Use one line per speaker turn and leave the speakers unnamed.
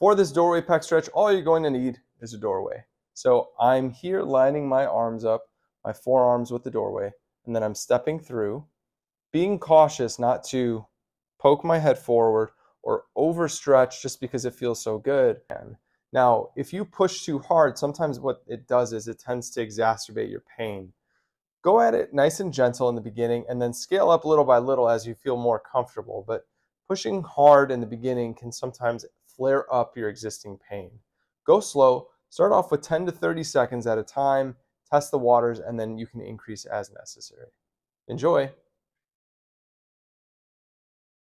For this doorway pec stretch, all you're going to need is a doorway. So I'm here lining my arms up, my forearms with the doorway, and then I'm stepping through, being cautious not to poke my head forward or overstretch just because it feels so good. Now, if you push too hard, sometimes what it does is it tends to exacerbate your pain. Go at it nice and gentle in the beginning and then scale up little by little as you feel more comfortable. But pushing hard in the beginning can sometimes flare up your existing pain. Go slow, start off with 10 to 30 seconds at a time, test the waters, and then you can increase as necessary. Enjoy!